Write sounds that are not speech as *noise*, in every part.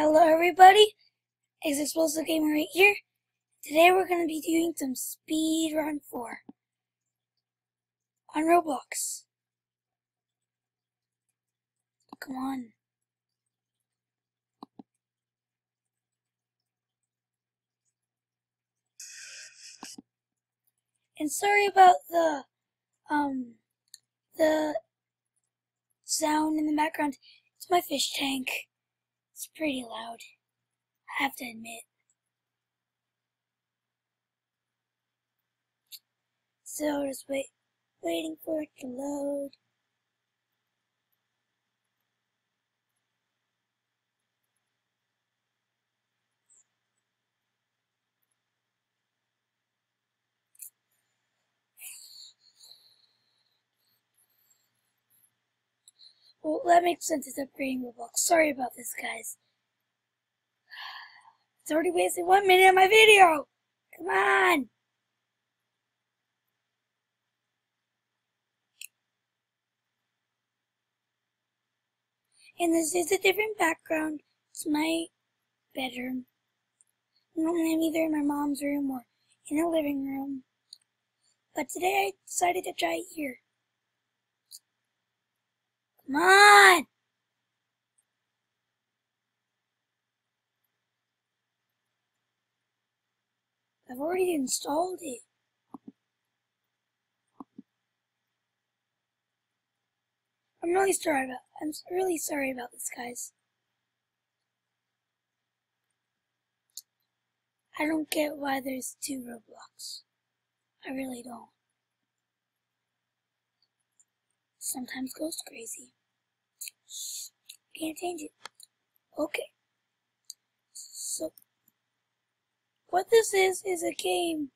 Hello everybody, it's Explosive Gamer right here. Today we're going to be doing some Speed Run 4 on Roblox. Come on. And sorry about the, um, the sound in the background. It's my fish tank. It's pretty loud, I have to admit. So just wait, waiting for it to load. Well, that makes sense. It's upgrading Roblox. Sorry about this, guys. *sighs* It's already wasted one minute of my video. Come on. And this is a different background. It's my bedroom. Normally I'm either in my mom's room or in the living room. But today I decided to try it here. Come on! I've already installed it. I'm really sorry about I'm really sorry about this guys. I don't get why there's two Roblox. I really don't. sometimes goes crazy. Can't change it. Okay. So, what this is, is a game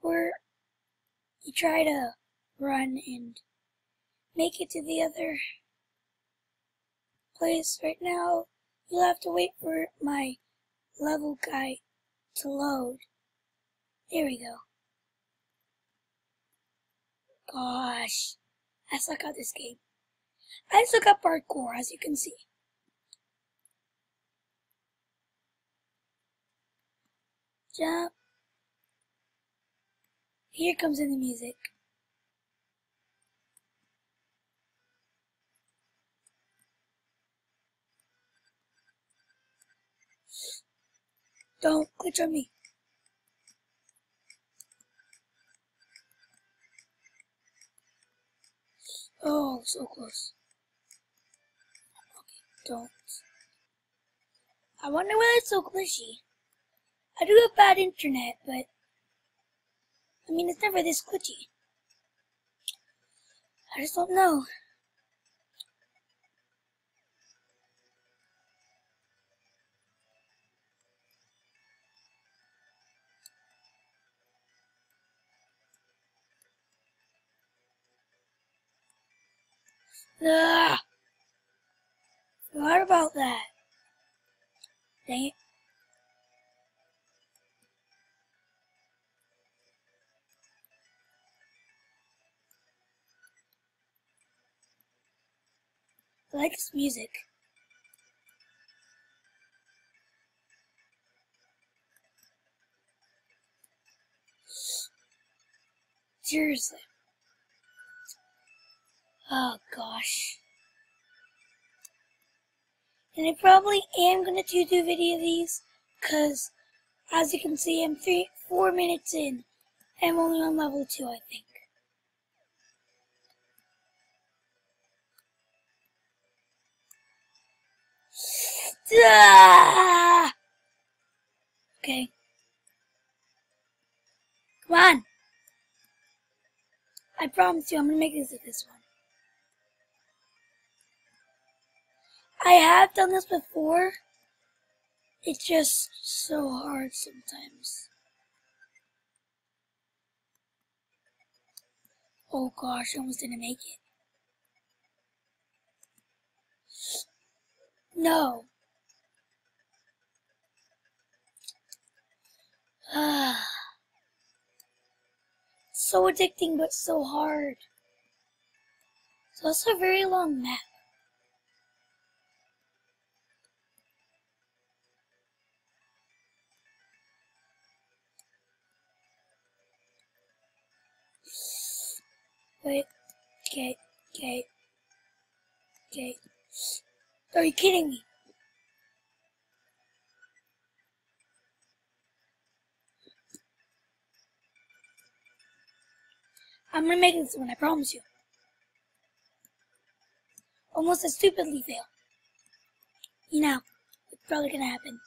where you try to run and make it to the other place. Right now, you'll have to wait for my level guide to load. There we go. Gosh. I suck at this game. I suck at parkour, as you can see. Jump. Here comes in the music. Don't glitch on me. Oh, so close. Don't. I wonder why it's so glitchy. I do have bad internet, but I mean, it's never this glitchy. I just don't know. Ugh. Forgot about that. Dang it. I like this music. Seriously. Oh gosh. And I probably am gonna do two video of these, cause as you can see, I'm three, four minutes in. I'm only on level two, I think. Ah! Okay. Come on. I promise you, I'm gonna make this at this one. I have done this before. It's just so hard sometimes. Oh gosh, I almost didn't make it. No. Ah. so addicting but so hard. So it's a very long map. Wait. Okay. Okay. Okay. Are you kidding me? I'm make this one, I promise you. Almost a stupidly fail. You know, it's probably gonna happen.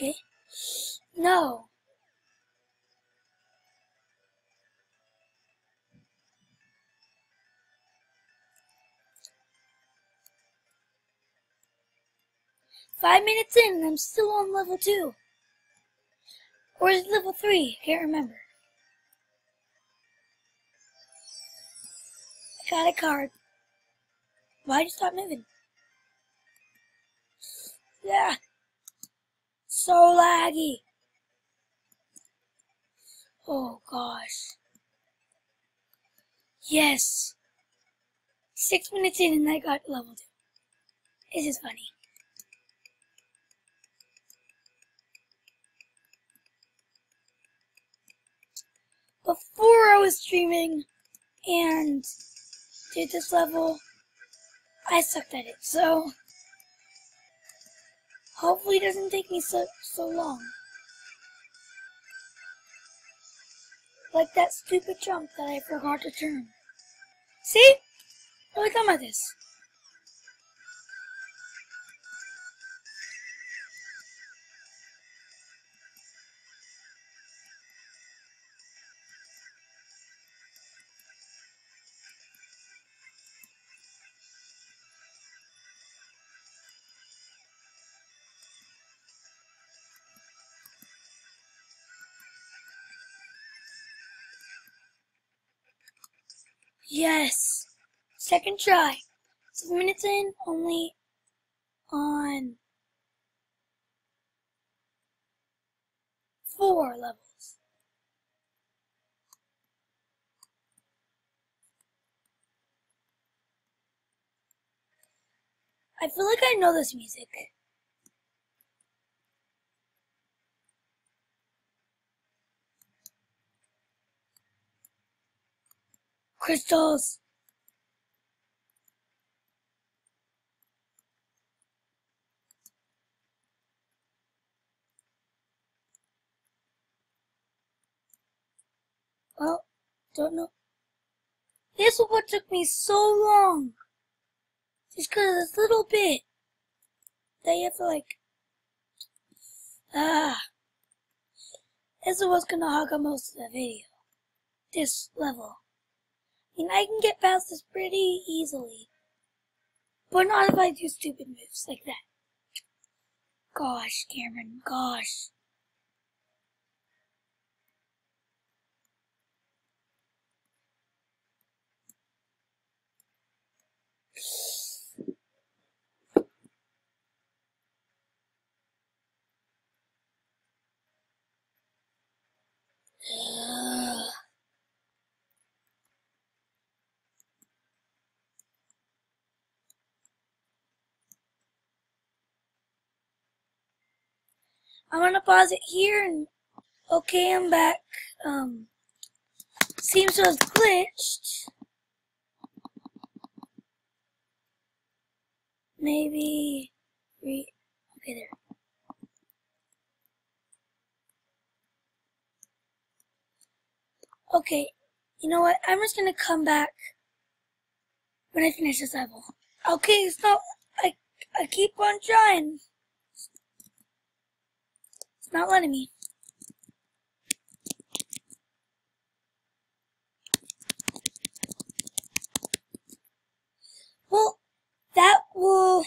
Okay. No. Five minutes in and I'm still on level two. Or is it level three? I can't remember. I got a card. Why'd you stop moving? Yeah. So laggy. Oh gosh. Yes. Six minutes in and I got level two. This is funny. Before I was streaming and did this level, I sucked at it. So Hopefully it doesn't take me so, so long. Like that stupid jump that I forgot to turn. See? Come at this. Yes. Second try. Seven minutes in, only on four levels. I feel like I know this music. Crystals. Well, don't know. This is what took me so long. Just because of this little bit that you have to like, ah. This is what's gonna hog up most of the video. This level. I mean, I can get past this pretty easily. But not if I do stupid moves like that. Gosh, Cameron, gosh. I'm gonna pause it here and okay, I'm back. Um, seems to have glitched. Maybe re okay there. Okay, you know what? I'm just gonna come back when I finish this level. Okay, so I I keep on trying. Not letting me. Well, that will...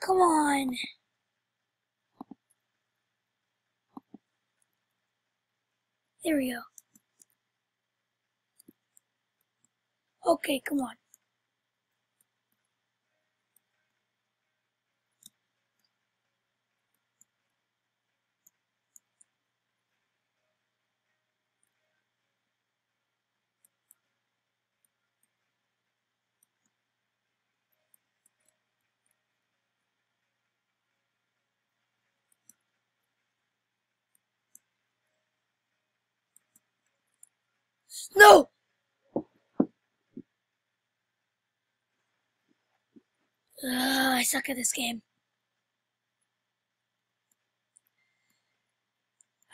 Come on. There we go. Okay, come on. No! Ugh, I suck at this game.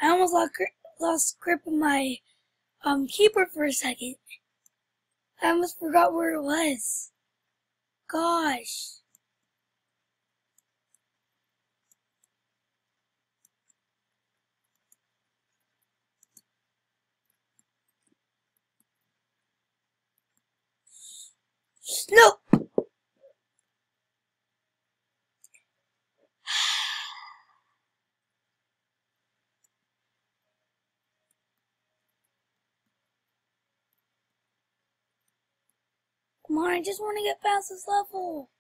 I almost lost, grip, lost grip of my um, keyboard for a second. I almost forgot where it was. Gosh. No! Come on, I just want to get past this level.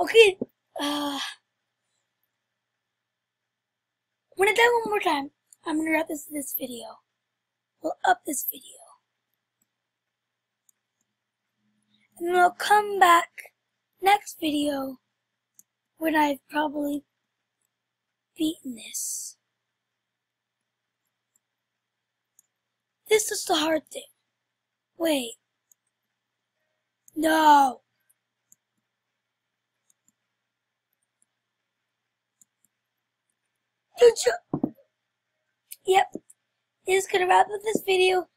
Okay, uh, when I die one more time, I'm gonna wrap this this video. We'll up this video. And I'll come back next video when I've probably beaten this. This is the hard thing. Wait. No. Yep. This is gonna wrap up this video.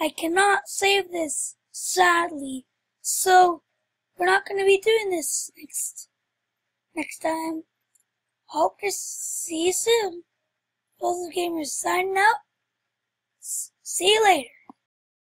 I cannot save this, sadly. So, we're not going to be doing this next, next time. Hope to see you soon. Both Gamers signing out. See you later.